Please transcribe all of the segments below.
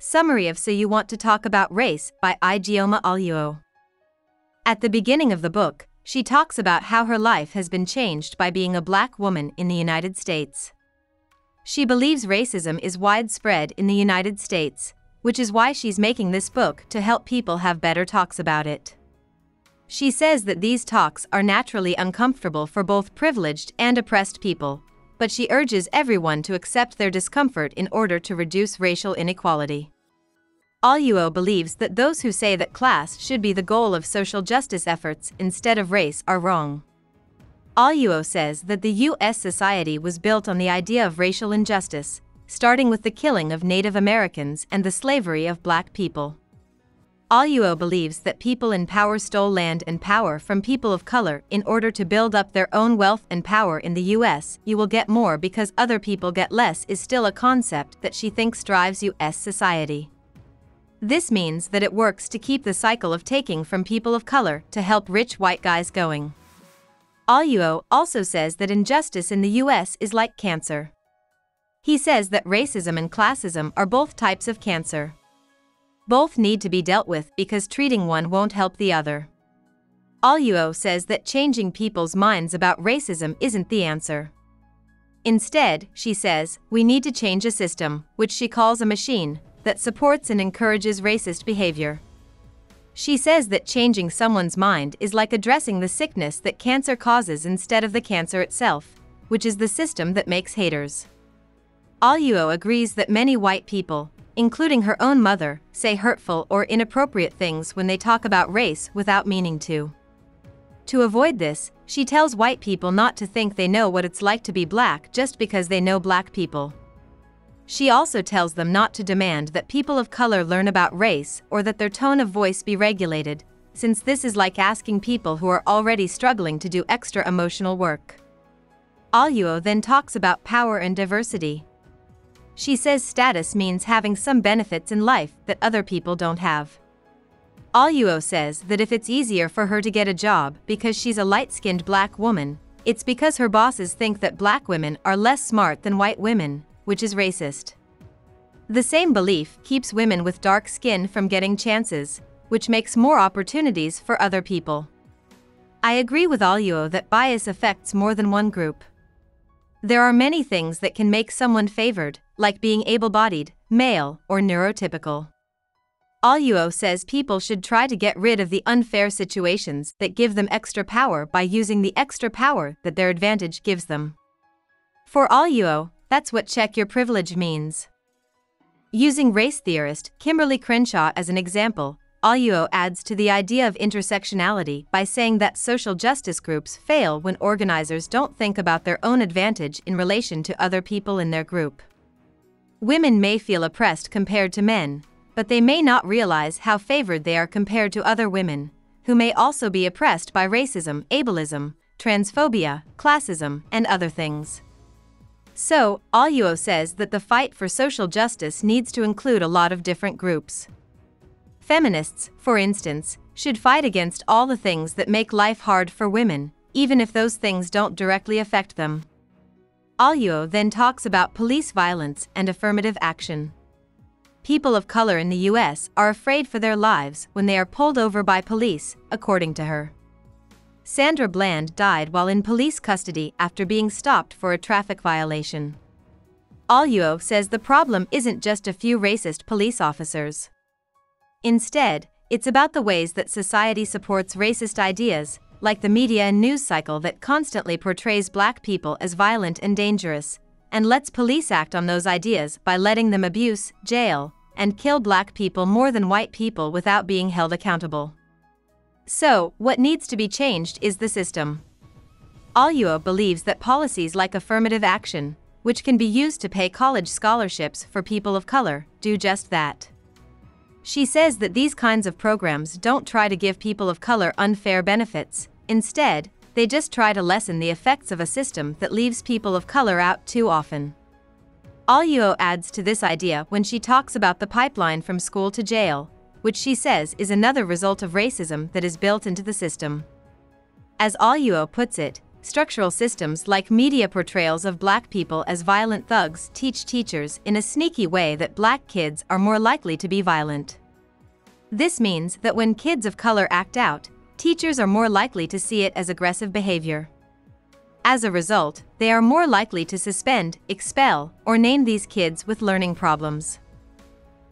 Summary of So You Want to Talk About Race by Ijeoma Oluo. At the beginning of the book, she talks about how her life has been changed by being a black woman in the United States. She believes racism is widespread in the United States, which is why she's making this book to help people have better talks about it. She says that these talks are naturally uncomfortable for both privileged and oppressed people, but she urges everyone to accept their discomfort in order to reduce racial inequality. Oluo believes that those who say that class should be the goal of social justice efforts instead of race are wrong. Oluo says that the U.S. society was built on the idea of racial injustice, starting with the killing of Native Americans and the slavery of black people. Oluo believes that people in power stole land and power from people of color in order to build up their own wealth and power in the US. You will get more because other people get less is still a concept that she thinks drives US society. This means that it works to keep the cycle of taking from people of color to help rich white guys going. Oluo also says that injustice in the US is like cancer. He says that racism and classism are both types of cancer. Both need to be dealt with because treating one won't help the other. Oluo says that changing people's minds about racism isn't the answer. Instead, she says, we need to change a system, which she calls a machine, that supports and encourages racist behavior. She says that changing someone's mind is like addressing the sickness that cancer causes instead of the cancer itself, which is the system that makes haters. Oluo agrees that many white people, including her own mother, say hurtful or inappropriate things when they talk about race without meaning to. To avoid this, she tells white people not to think they know what it's like to be black just because they know black people. She also tells them not to demand that people of color learn about race or that their tone of voice be regulated, since this is like asking people who are already struggling to do extra emotional work. Oluo then talks about power and diversity. She says status means having some benefits in life that other people don't have. Oluo says that if it's easier for her to get a job because she's a light skinned black woman, it's because her bosses think that black women are less smart than white women, which is racist. The same belief keeps women with dark skin from getting chances, which makes more opportunities for other people. I agree with Oluo that bias affects more than one group. There are many things that can make someone favored, like being able bodied, male, or neurotypical. Oluo says people should try to get rid of the unfair situations that give them extra power by using the extra power that their advantage gives them. For Oluo, that's what check your privilege means. Using race theorist Kimberlé Crenshaw as an example, Oluo adds to the idea of intersectionality by saying that social justice groups fail when organizers don't think about their own advantage in relation to other people in their group. Women may feel oppressed compared to men, but they may not realize how favored they are compared to other women, who may also be oppressed by racism, ableism, transphobia, classism, and other things. So, Oluo says that the fight for social justice needs to include a lot of different groups. Feminists, for instance, should fight against all the things that make life hard for women, even if those things don't directly affect them. Oluo then talks about police violence and affirmative action. People of color in the US are afraid for their lives when they are pulled over by police, according to her. Sandra Bland died while in police custody after being stopped for a traffic violation. Oluo says the problem isn't just a few racist police officers. Instead, it's about the ways that society supports racist ideas, like the media and news cycle that constantly portrays black people as violent and dangerous, and lets police act on those ideas by letting them abuse, jail, and kill black people more than white people without being held accountable. So, what needs to be changed is the system. Oluo believes that policies like affirmative action, which can be used to pay college scholarships for people of color, do just that. She says that these kinds of programs don't try to give people of color unfair benefits, instead, they just try to lessen the effects of a system that leaves people of color out too often. Oluo adds to this idea when she talks about the pipeline from school to jail, which she says is another result of racism that is built into the system. As Oluo puts it, structural systems like media portrayals of black people as violent thugs teach teachers in a sneaky way that black kids are more likely to be violent. This means that when kids of color act out, teachers are more likely to see it as aggressive behavior. As a result, they are more likely to suspend, expel, or name these kids with learning problems.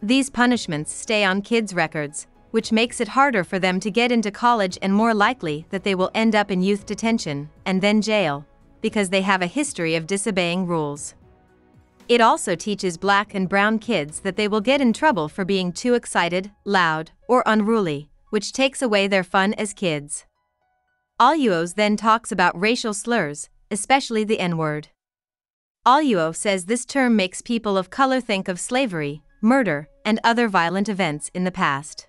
These punishments stay on kids' records, which makes it harder for them to get into college and more likely that they will end up in youth detention and then jail, because they have a history of disobeying rules. It also teaches black and brown kids that they will get in trouble for being too excited, loud, or unruly, which takes away their fun as kids. Oluos then talks about racial slurs, especially the N word. Oluo says this term makes people of color think of slavery, murder, and other violent events in the past.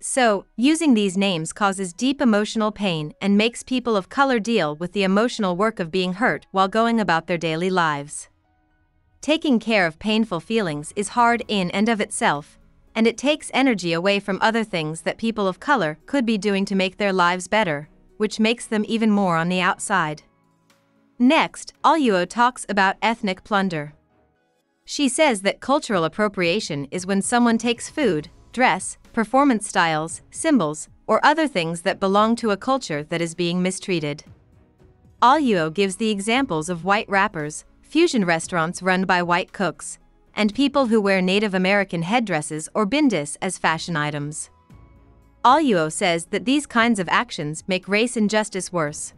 So, using these names causes deep emotional pain and makes people of color deal with the emotional work of being hurt while going about their daily lives. Taking care of painful feelings is hard in and of itself, and it takes energy away from other things that people of color could be doing to make their lives better, which makes them even more on the outside. Next, Oluo talks about ethnic plunder. She says that cultural appropriation is when someone takes food, dress, performance styles, symbols, or other things that belong to a culture that is being mistreated. Oluo gives the examples of white rappers, fusion restaurants run by white cooks, and people who wear Native American headdresses or bindis as fashion items. Oluo says that these kinds of actions make race injustice worse.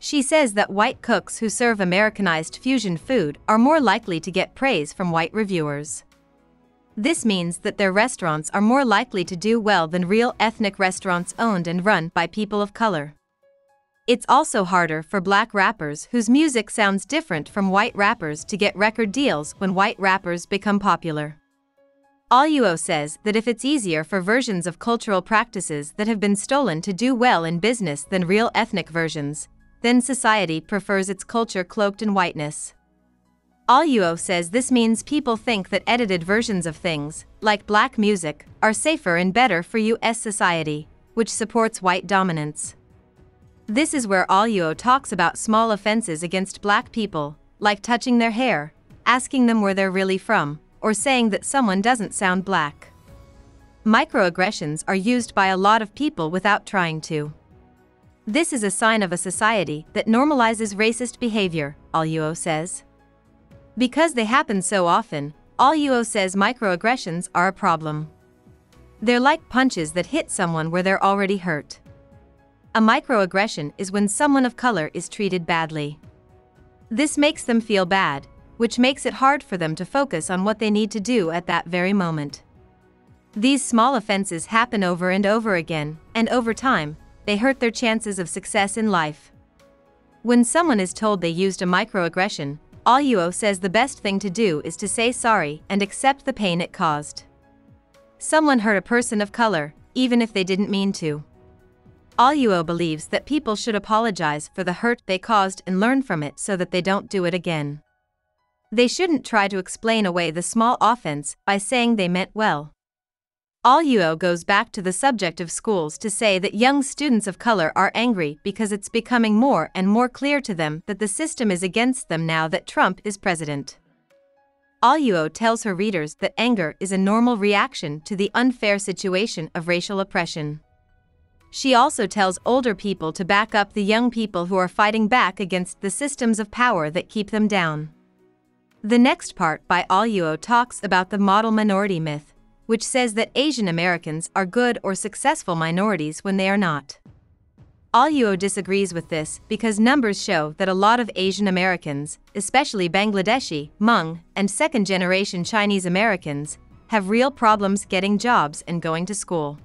She says that white cooks who serve Americanized fusion food are more likely to get praise from white reviewers. This means that their restaurants are more likely to do well than real ethnic restaurants owned and run by people of color. It's also harder for black rappers whose music sounds different from white rappers to get record deals when white rappers become popular. Oluo says that if it's easier for versions of cultural practices that have been stolen to do well in business than real ethnic versions, then society prefers its culture cloaked in whiteness. Oluo says this means people think that edited versions of things, like black music, are safer and better for US society, which supports white dominance. This is where Oluo talks about small offenses against black people, like touching their hair, asking them where they're really from, or saying that someone doesn't sound black. Microaggressions are used by a lot of people without trying to. This is a sign of a society that normalizes racist behavior, Oluo says. Because they happen so often, Oluo says microaggressions are a problem. They're like punches that hit someone where they're already hurt. A microaggression is when someone of color is treated badly. This makes them feel bad, which makes it hard for them to focus on what they need to do at that very moment. These small offenses happen over and over again, and over time, they hurt their chances of success in life. When someone is told they used a microaggression, Oluo says the best thing to do is to say sorry and accept the pain it caused. Someone hurt a person of color, even if they didn't mean to. Oluo believes that people should apologize for the hurt they caused and learn from it so that they don't do it again. They shouldn't try to explain away the small offense by saying they meant well. Oluo goes back to the subject of schools to say that young students of color are angry because it's becoming more and more clear to them that the system is against them now that Trump is president. All Oluo tells her readers that anger is a normal reaction to the unfair situation of racial oppression. She also tells older people to back up the young people who are fighting back against the systems of power that keep them down. The next part by All Oluo talks about the model minority myth, which says that Asian Americans are good or successful minorities when they are not. Oluo disagrees with this because numbers show that a lot of Asian Americans, especially Bangladeshi, Hmong, and second generation Chinese Americans, have real problems getting jobs and going to school.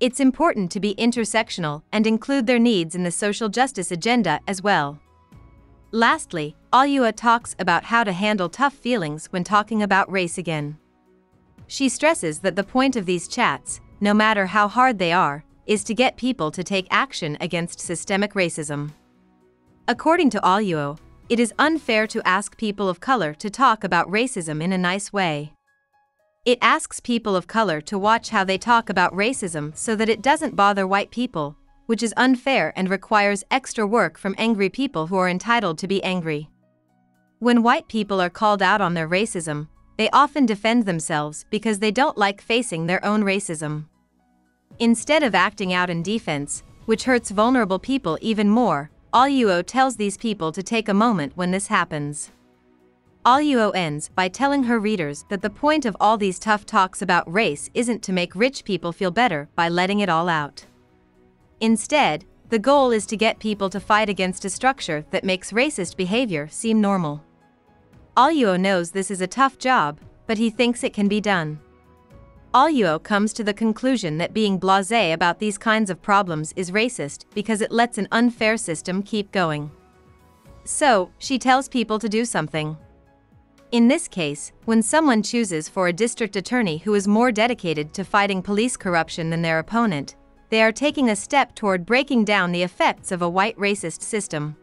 It's important to be intersectional and include their needs in the social justice agenda as well. Lastly, Oluo talks about how to handle tough feelings when talking about race again. She stresses that the point of these chats, no matter how hard they are, is to get people to take action against systemic racism. According to Oluo, it is unfair to ask people of color to talk about racism in a nice way. It asks people of color to watch how they talk about racism so that it doesn't bother white people, which is unfair and requires extra work from angry people who are entitled to be angry. When white people are called out on their racism, they often defend themselves because they don't like facing their own racism. Instead of acting out in defense, which hurts vulnerable people even more, Oluo tells these people to take a moment when this happens. Oluo ends by telling her readers that the point of all these tough talks about race isn't to make rich people feel better by letting it all out. Instead, the goal is to get people to fight against a structure that makes racist behavior seem normal. Oluo knows this is a tough job, but he thinks it can be done. Oluo comes to the conclusion that being blasé about these kinds of problems is racist because it lets an unfair system keep going. So, she tells people to do something. In this case, when someone chooses for a district attorney who is more dedicated to fighting police corruption than their opponent, they are taking a step toward breaking down the effects of a white racist system.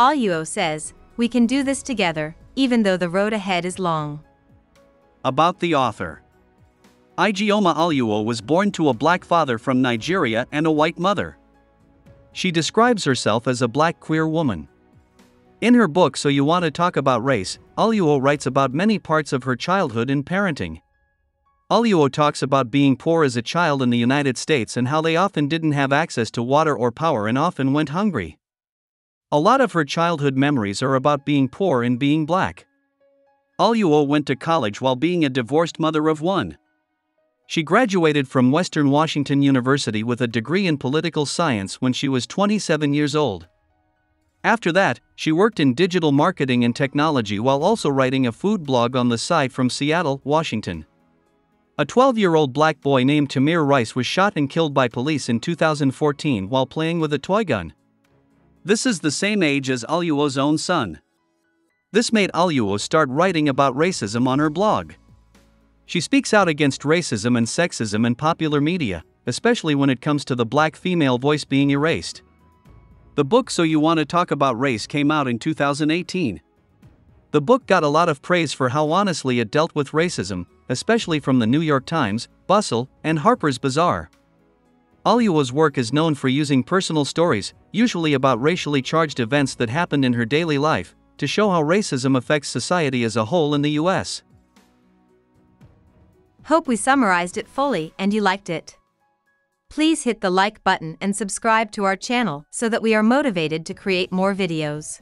Oluo says, We can do this together, even though the road ahead is long. About the author Ijeoma Oluo was born to a black father from Nigeria and a white mother. She describes herself as a black queer woman. In her book So You Want to Talk About Race, Oluo writes about many parts of her childhood and parenting. Oluo talks about being poor as a child in the United States and how they often didn't have access to water or power and often went hungry. A lot of her childhood memories are about being poor and being black. Oluo went to college while being a divorced mother of one. She graduated from Western Washington University with a degree in political science when she was 27 years old. After that, she worked in digital marketing and technology while also writing a food blog on the side from Seattle, Washington. A 12 year old black boy named Tamir Rice was shot and killed by police in 2014 while playing with a toy gun. This is the same age as Oluo's own son. This made Oluo start writing about racism on her blog. She speaks out against racism and sexism in popular media, especially when it comes to the black female voice being erased. The book So You Want to Talk About Race came out in 2018. The book got a lot of praise for how honestly it dealt with racism, especially from the New York Times, Bustle, and Harper's Bazaar. Oluo's work is known for using personal stories, usually about racially charged events that happened in her daily life, to show how racism affects society as a whole in the US. Hope we summarized it fully and you liked it. Please hit the like button and subscribe to our channel so that we are motivated to create more videos.